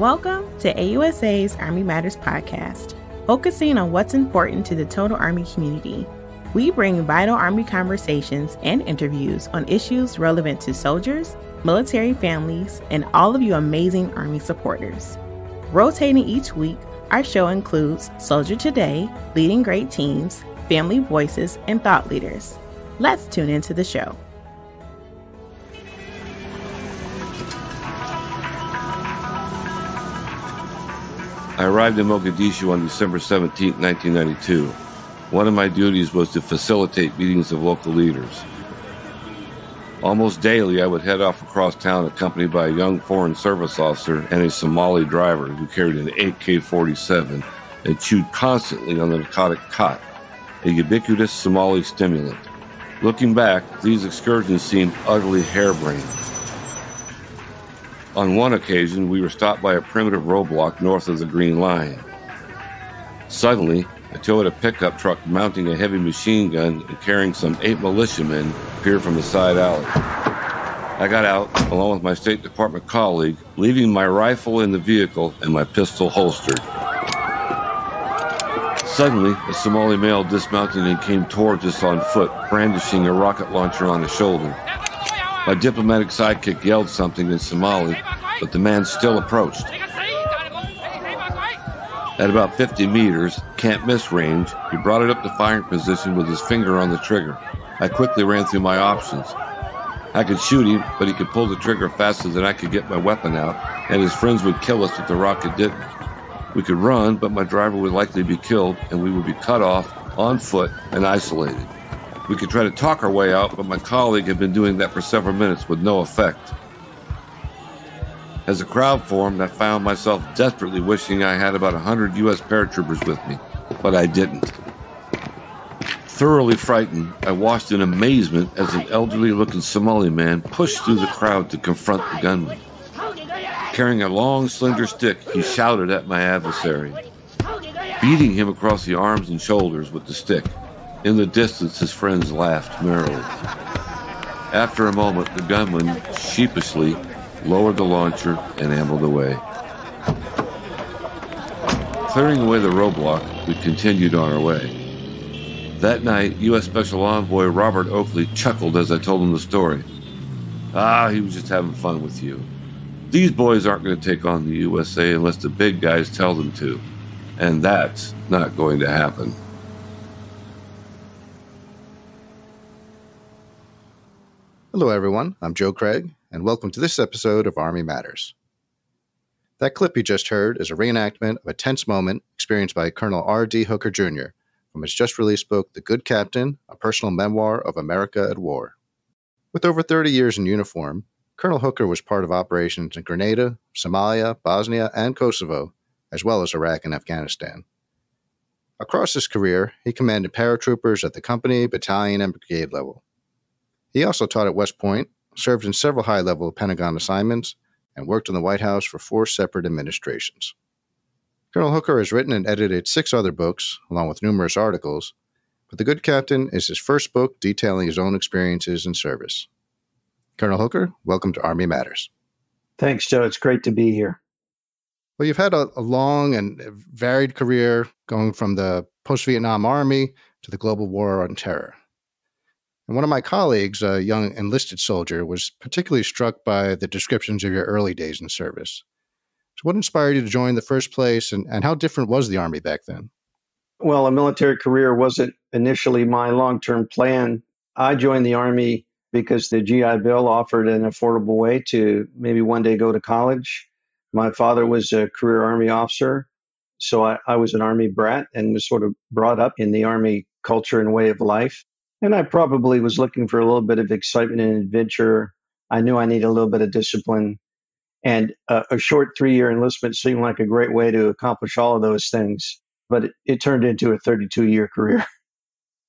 Welcome to AUSA's Army Matters podcast, focusing on what's important to the total Army community. We bring vital Army conversations and interviews on issues relevant to soldiers, military families, and all of you amazing Army supporters. Rotating each week, our show includes Soldier Today, Leading Great Teams, Family Voices, and Thought Leaders. Let's tune into the show. I arrived in Mogadishu on December 17, 1992. One of my duties was to facilitate meetings of local leaders. Almost daily, I would head off across town accompanied by a young Foreign Service officer and a Somali driver who carried an AK 47 and chewed constantly on the narcotic khat, a ubiquitous Somali stimulant. Looking back, these excursions seemed utterly harebrained. On one occasion, we were stopped by a primitive roadblock north of the Green Line. Suddenly, a Toyota pickup truck mounting a heavy machine gun and carrying some eight militiamen appeared from the side alley. I got out, along with my State Department colleague, leaving my rifle in the vehicle and my pistol holstered. Suddenly, a Somali male dismounted and came towards us on foot, brandishing a rocket launcher on his shoulder. My diplomatic sidekick yelled something in Somali, but the man still approached. At about 50 meters, can't miss range, he brought it up to firing position with his finger on the trigger. I quickly ran through my options. I could shoot him, but he could pull the trigger faster than I could get my weapon out, and his friends would kill us if the rocket didn't. We could run, but my driver would likely be killed, and we would be cut off, on foot, and isolated. We could try to talk our way out, but my colleague had been doing that for several minutes with no effect. As the crowd formed, I found myself desperately wishing I had about a hundred U.S. paratroopers with me, but I didn't. Thoroughly frightened, I watched in amazement as an elderly looking Somali man pushed through the crowd to confront the gunman. Carrying a long, slender stick, he shouted at my adversary, beating him across the arms and shoulders with the stick. In the distance, his friends laughed merrily. After a moment, the gunman sheepishly lowered the launcher and ambled away. Clearing away the roadblock, we continued on our way. That night, U.S. Special Envoy Robert Oakley chuckled as I told him the story. Ah, he was just having fun with you. These boys aren't going to take on the USA unless the big guys tell them to. And that's not going to happen. Hello, everyone. I'm Joe Craig, and welcome to this episode of Army Matters. That clip you just heard is a reenactment of a tense moment experienced by Colonel R.D. Hooker Jr. from his just released book, The Good Captain A Personal Memoir of America at War. With over 30 years in uniform, Colonel Hooker was part of operations in Grenada, Somalia, Bosnia, and Kosovo, as well as Iraq and Afghanistan. Across his career, he commanded paratroopers at the company, battalion, and brigade level. He also taught at West Point, served in several high level Pentagon assignments, and worked in the White House for four separate administrations. Colonel Hooker has written and edited six other books, along with numerous articles, but The Good Captain is his first book detailing his own experiences in service. Colonel Hooker, welcome to Army Matters. Thanks, Joe. It's great to be here. Well, you've had a, a long and varied career going from the post Vietnam Army to the global war on terror. And one of my colleagues, a young enlisted soldier, was particularly struck by the descriptions of your early days in service. So, what inspired you to join the first place, and, and how different was the Army back then? Well, a military career wasn't initially my long term plan. I joined the Army because the GI Bill offered an affordable way to maybe one day go to college. My father was a career Army officer, so I, I was an Army brat and was sort of brought up in the Army culture and way of life. And I probably was looking for a little bit of excitement and adventure. I knew I needed a little bit of discipline. And a, a short three year enlistment seemed like a great way to accomplish all of those things. But it, it turned into a 32 year career.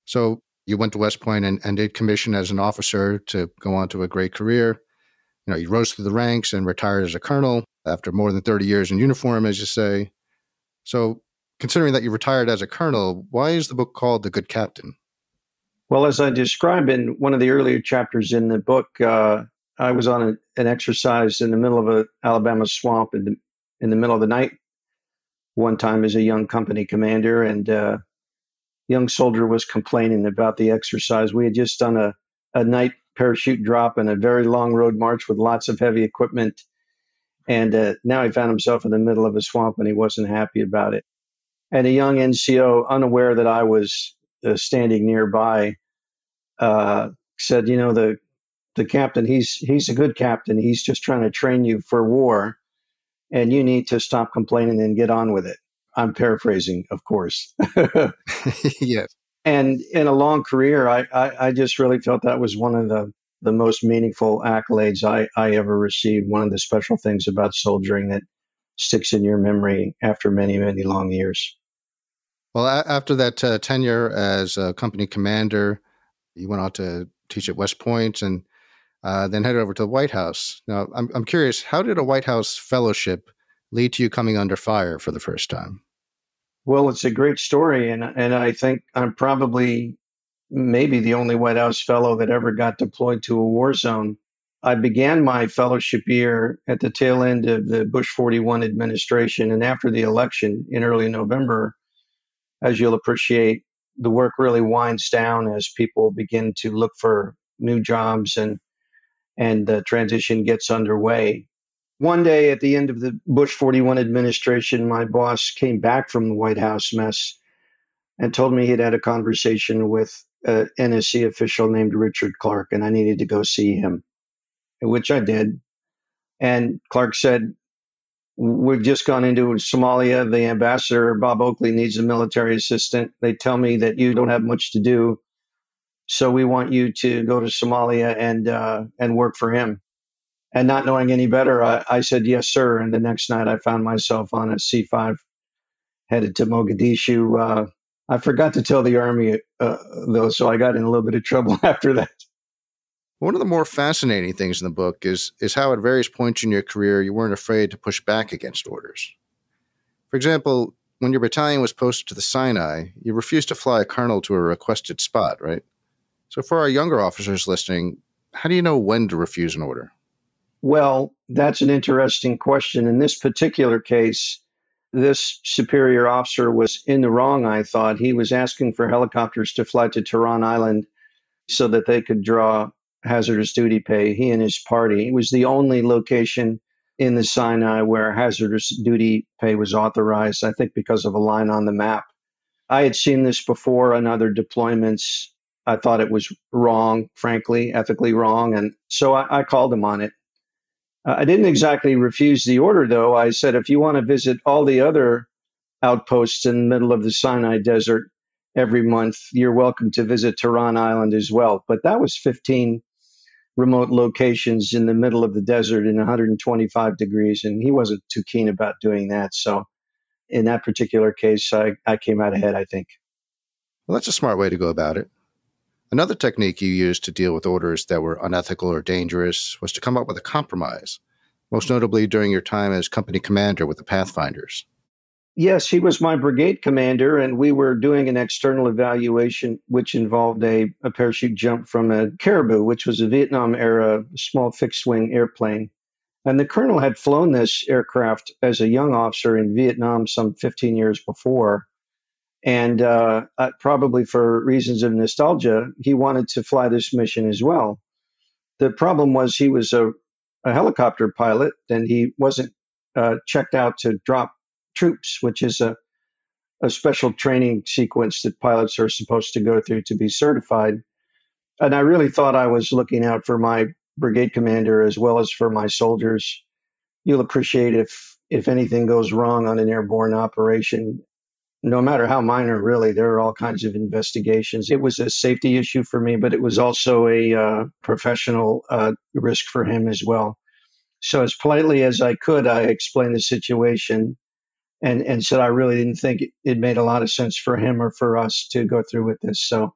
So you went to West Point and, and did commission as an officer to go on to a great career. You know, you rose through the ranks and retired as a colonel after more than 30 years in uniform, as you say. So, considering that you retired as a colonel, why is the book called The Good Captain? Well, as I describe in one of the earlier chapters in the book, uh, I was on a, an exercise in the middle of an Alabama swamp in the in the middle of the night. One time as a young company commander, and uh, young soldier was complaining about the exercise. We had just done a, a night parachute drop and a very long road march with lots of heavy equipment. And uh, now he found himself in the middle of a swamp and he wasn't happy about it. And a young NCO, unaware that I was uh, standing nearby, uh, said, "You know the the captain. He's he's a good captain. He's just trying to train you for war, and you need to stop complaining and get on with it." I'm paraphrasing, of course. yes. And in a long career, I, I, I just really felt that was one of the the most meaningful accolades I, I ever received. One of the special things about soldiering that sticks in your memory after many, many long years. Well, a- after that uh, tenure as a company commander, you went on to teach at West Point and uh, then headed over to the White House. Now, I'm, I'm curious, how did a White House fellowship lead to you coming under fire for the first time? Well, it's a great story, and and I think I'm probably maybe the only White House fellow that ever got deployed to a war zone. I began my fellowship year at the tail end of the Bush 41 administration, and after the election in early November, as you'll appreciate, the work really winds down as people begin to look for new jobs and and the transition gets underway. One day at the end of the Bush 41 administration, my boss came back from the White House mess and told me he'd had a conversation with an NSC official named Richard Clarke and I needed to go see him, which I did. And Clarke said, We've just gone into Somalia. The ambassador, Bob Oakley, needs a military assistant. They tell me that you don't have much to do. So we want you to go to Somalia and uh, and work for him. And not knowing any better, I, I, said yes, sir. And the next night, I found myself on a C five headed to Mogadishu. Uh, I forgot to tell the army uh, though, so I got in a little bit of trouble after that. One of the more fascinating things in the book is is how at various points in your career you weren't afraid to push back against orders. For example, when your battalion was posted to the Sinai, you refused to fly a colonel to a requested spot, right? So for our younger officers listening, how do you know when to refuse an order? Well, that's an interesting question. In this particular case, this superior officer was in the wrong, I thought. He was asking for helicopters to fly to Tiran Island so that they could draw hazardous duty pay, he and his party. It was the only location in the Sinai where hazardous duty pay was authorized, I think because of a line on the map. I had seen this before on other deployments. I thought it was wrong, frankly, ethically wrong. And so I, I called him on it. Uh, I didn't exactly refuse the order, though. I said, if you want to visit all the other outposts in the middle of the Sinai Desert every month, you're welcome to visit Tiran Island as well. But that was 15 remote locations in the middle of the desert in 125 degrees, and he wasn't too keen about doing that. So, in that particular case, I, I came out ahead, I think. Well, that's a smart way to go about it. Another technique you used to deal with orders that were unethical or dangerous was to come up with a compromise, most notably during your time as company commander with the Pathfinders. Yes, he was my brigade commander, and we were doing an external evaluation, which involved a, a parachute jump from a Caribou, which was a Vietnam era small fixed wing airplane. And the colonel had flown this aircraft as a young officer in Vietnam some 15 years before. And uh, uh, probably for reasons of nostalgia, he wanted to fly this mission as well. The problem was he was a, a helicopter pilot and he wasn't uh, checked out to drop troops, which is a, a special training sequence that pilots are supposed to go through to be certified. And I really thought I was looking out for my brigade commander as well as for my soldiers. You'll appreciate if if anything goes wrong on an airborne operation, no matter how minor, really, there are all kinds of investigations. It was a safety issue for me, but it was also a uh, professional uh, risk for him as well. So, as politely as I could, I explained the situation and and said I really didn't think it, it, made a lot of sense for him or for us to go through with this. So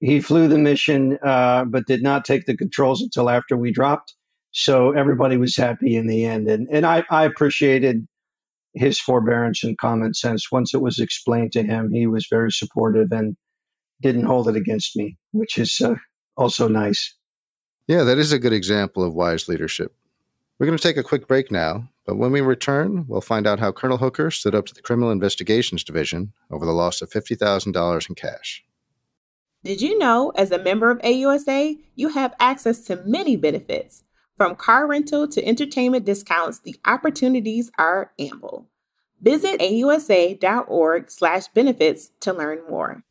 he flew the mission, uh, but did not take the controls until after we dropped. So everybody was happy in the end, and and I, I appreciated his forbearance and common sense. Once it was explained to him, he was very supportive and didn't hold it against me, which is uh, also nice. Yeah, that is a good example of wise leadership. We're going to take a quick break now, But when we return, we'll find out how Colonel Hooker stood up to the Criminal Investigations Division over the loss of $50,000 in cash. Did you know, as a member of AUSA, you have access to many benefits? From car rental to entertainment discounts, the opportunities are ample. Visit ausa.org slash benefits to learn more.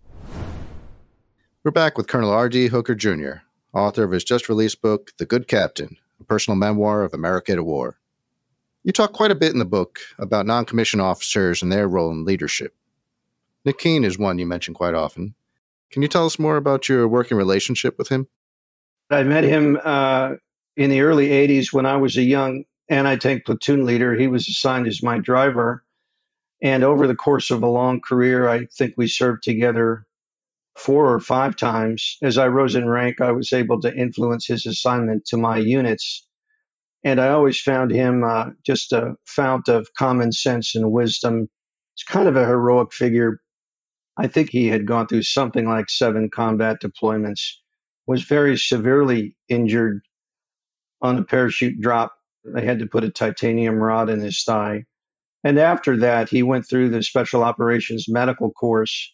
We're back with Colonel R.D. Hooker Jr., author of his just released book, The Good Captain, a personal memoir of America at War. You talk quite a bit in the book about non commissioned officers and their role in leadership. Nick is one you mention quite often. Can you tell us more about your working relationship with him? I met him uh, in the early 80s when I was a young anti tank platoon leader. He was assigned as my driver. And over the course of a long career, I think we served together four or five times. As I rose in rank, I was able to influence his assignment to my units. And I always found him uh, just a fount of common sense and wisdom. It's kind of a heroic figure. I think he had gone through something like seven combat deployments, was very severely injured on a parachute drop. They had to put a titanium rod in his thigh. And after that, he went through the Special Operations Medical Course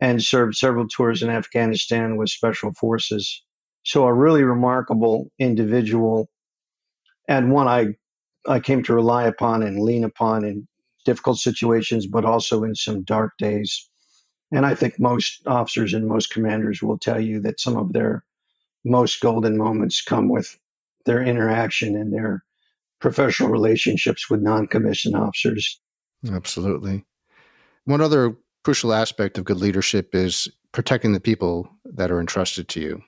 and served several tours in Afghanistan with special forces. So a really remarkable individual and one I I came to rely upon and lean upon in difficult situations, but also in some dark days. And I think most officers and most commanders will tell you that some of their most golden moments come with their interaction and their professional relationships with non commissioned officers. Absolutely. One other crucial aspect of good leadership is protecting the people that are entrusted to you.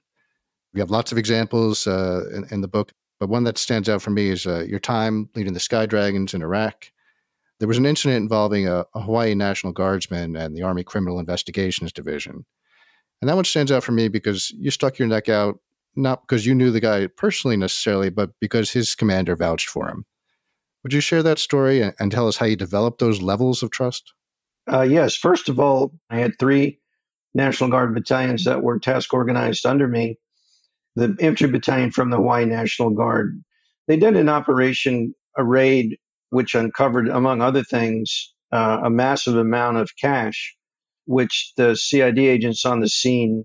We have lots of examples uh, in, in, the book, but one that stands out for me is uh, your time leading the Sky Dragons in Iraq. There was an incident involving a, a, Hawaii National Guardsman and the Army Criminal Investigations Division. And that one stands out for me because you stuck your neck out, not because you knew the guy personally necessarily, but because his commander vouched for him. Would you share that story and, and tell us how you developed those levels of trust? Uh, yes. First of all, I had three National Guard battalions that were task organized under me. The infantry battalion from the Hawaii National Guard. They did an operation, a raid, which uncovered, among other things, uh, a massive amount of cash, which the CID agents on the scene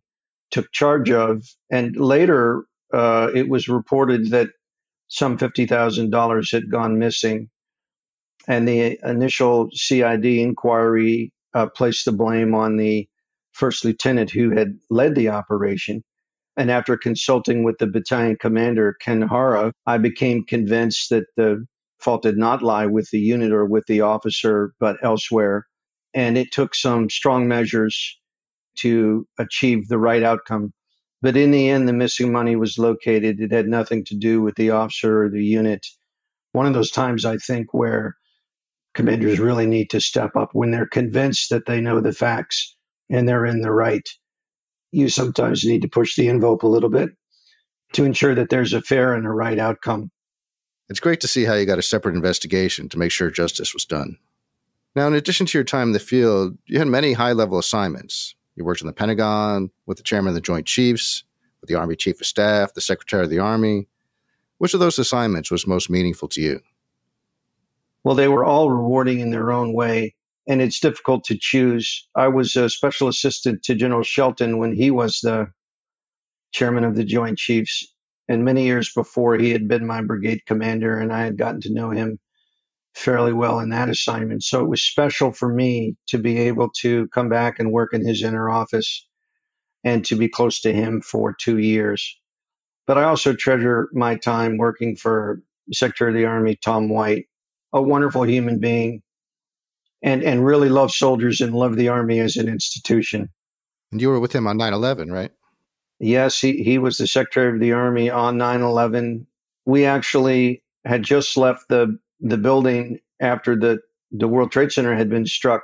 took charge of. And later, uh, it was reported that some $50,000 had gone missing and the initial CID inquiry uh, placed the blame on the first lieutenant who had led the operation. And after consulting with the battalion commander, Ken Hara, I became convinced that the fault did not lie with the unit or with the officer, but elsewhere. And it took some strong measures to achieve the right outcome. But in the end, the missing money was located. It had nothing to do with the officer or the unit. One of those times, I think, where commanders really need to step up when they're convinced that they know the facts and they're in the right. You sometimes need to push the envelope a little bit to ensure that there's a fair and a right outcome. It's great to see how you got a separate investigation to make sure justice was done. Now, in addition to your time in the field, you had many high level assignments. You worked in the Pentagon, with the chairman of the Joint Chiefs, with the Army Chief of Staff, the Secretary of the Army. Which of those assignments was most meaningful to you? Well, they were all rewarding in their own way, and it's difficult to choose. I was a special assistant to General Shelton when he was the chairman of the Joint Chiefs. And many years before, he had been my brigade commander, and I had gotten to know him fairly well in that assignment. So it was special for me to be able to come back and work in his inner office and to be close to him for two years. But I also treasure my time working for Secretary of the Army Tom White a wonderful human being and, and really loved soldiers and loved the Army as an institution. And you were with him on 9 11, right? Yes, he, he was the Secretary of the Army on 9 11. We actually had just left the, the building after the, the World Trade Center had been struck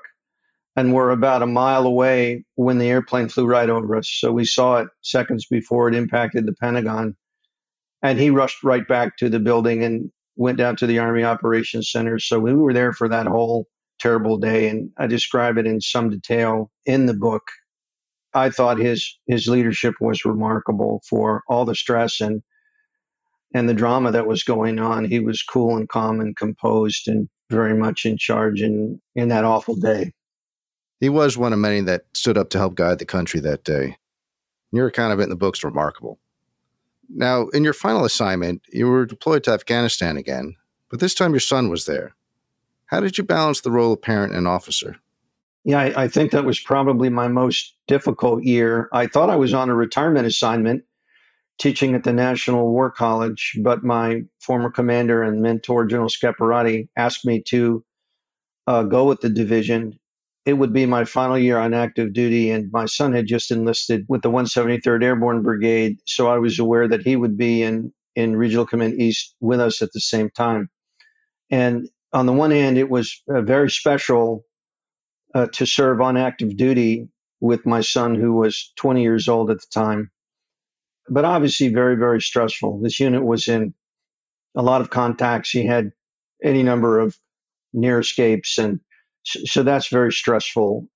and were about a mile away when the airplane flew right over us. So we saw it seconds before it impacted the Pentagon. And he rushed right back to the building and went down to the Army Operations Center. So we were there for that whole terrible day, and I describe it in some detail in the book. I thought his his leadership was remarkable for all the stress and and the drama that was going on, he was cool and calm and composed and very much in charge in, in that awful day. He was one of many that stood up to help guide the country that day. Your account of it in the book's remarkable. Now, in your final assignment, you were deployed to Afghanistan again, but this time your son was there. How did you balance the role of parent and officer? Yeah, I, I, think that was probably my most difficult year. I thought I was on a retirement assignment teaching at the National War College, but my former commander and mentor, General Scaparrotti, asked me to uh, go with the division. It would be my final year on active duty, and my son had just enlisted with the 173rd Airborne Brigade, so I was aware that he would be in, in Regional Command East with us at the same time. And on the one hand, it was uh, very special uh, to serve on active duty with my son, who was 20 years old at the time. But obviously, very, very stressful. This unit was in a lot of contacts. He had any number of near escapes. And so that's very stressful.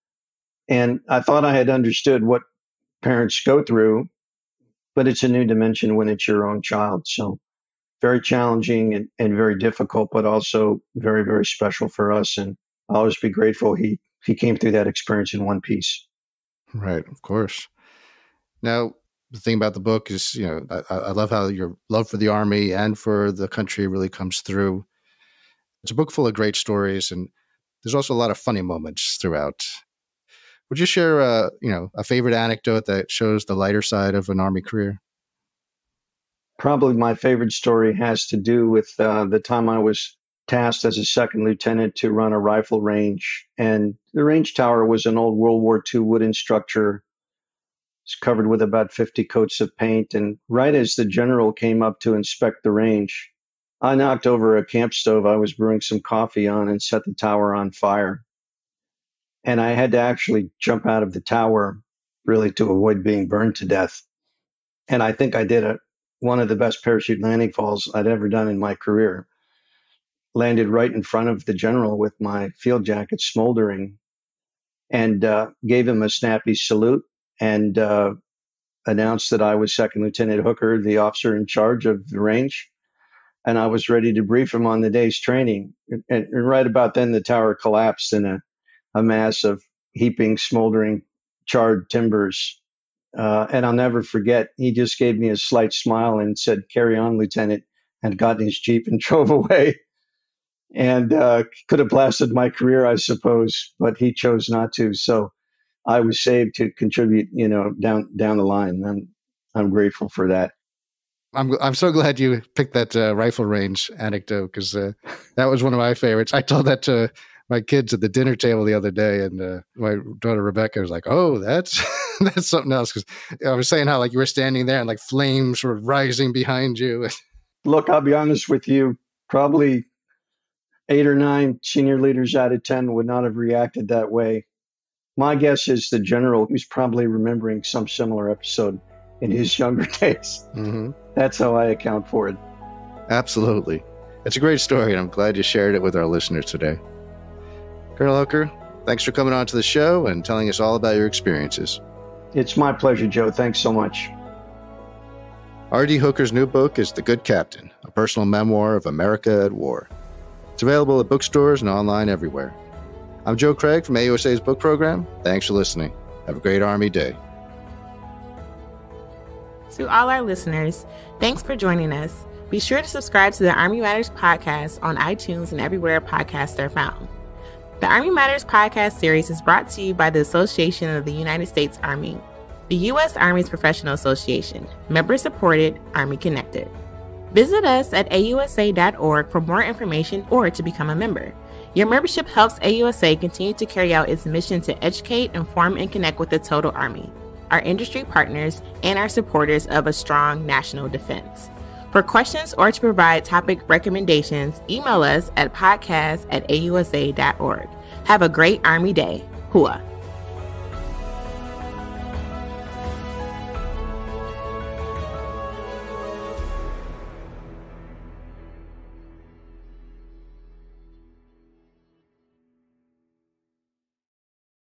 And I thought I had understood what parents go through, but it's a new dimension when it's your own child. So very challenging and, and very difficult, but also very, very special for us. And I'll always be grateful he, he came through that experience in one piece. Right, of course. Now, the thing about the book is, you know, I, I love how your love for the army and for the country really comes through. It's a book full of great stories, and there's also a lot of funny moments throughout. Would you share, a, you know, a favorite anecdote that shows the lighter side of an army career? Probably my favorite story has to do with uh, the time I was tasked as a second lieutenant to run a rifle range. And the range tower was an old World War II wooden structure. It's covered with about 50 coats of paint. And right as the general came up to inspect the range, I knocked over a camp stove I was brewing some coffee on and set the tower on fire. And I had to actually jump out of the tower really to avoid being burned to death. And I think I did a one of the best parachute landing falls I'd ever done in my career. Landed right in front of the general with my field jacket smoldering and uh, gave him a snappy salute and uh, announced that I was Second Lieutenant Hooker, the officer in charge of the range. And I was ready to brief him on the day's training. And, and right about then, the tower collapsed in a, a mass of heaping, smoldering, charred timbers uh, and I'll never forget, he just gave me a slight smile and said, Carry on, Lieutenant, and got in his Jeep and drove away. And uh, could have blasted my career, I suppose, but he chose not to. So I was saved to contribute, you know, down down the line. I'm I'm grateful for that. I'm I'm so glad you picked that uh, rifle range anecdote because uh, that was one of my favorites. I told that to my kids at the dinner table the other day, and uh, my daughter Rebecca was like, "Oh, that's that's something else." Because I was saying how like you were standing there and like flames were rising behind you. Look, I'll be honest with you. Probably eight or nine senior leaders out of ten would not have reacted that way. My guess is the general was probably remembering some similar episode in his younger days. Mm-hmm. That's how I account for it. Absolutely. It's a great story, and I'm glad you shared it with our listeners today. Colonel Hooker, thanks for coming on to the show and telling us all about your experiences. It's my pleasure, Joe. Thanks so much. R.D. Hooker's new book is The Good Captain, a personal memoir of America at War. It's available at bookstores and online everywhere. I'm Joe Craig from AUSA's book program. Thanks for listening. Have a great Army Day. To all our listeners, thanks for joining us. Be sure to subscribe to the Army Matters podcast on iTunes and everywhere podcasts are found. The Army Matters podcast series is brought to you by the Association of the United States Army, the U.S. Army's professional association, member supported, Army connected. Visit us at ausa.org for more information or to become a member. Your membership helps AUSA continue to carry out its mission to educate, inform, and connect with the total Army, our industry partners, and our supporters of a strong national defense. For questions or to provide topic recommendations, email us at podcast at ausa.org. Have a great Army Day. Hua.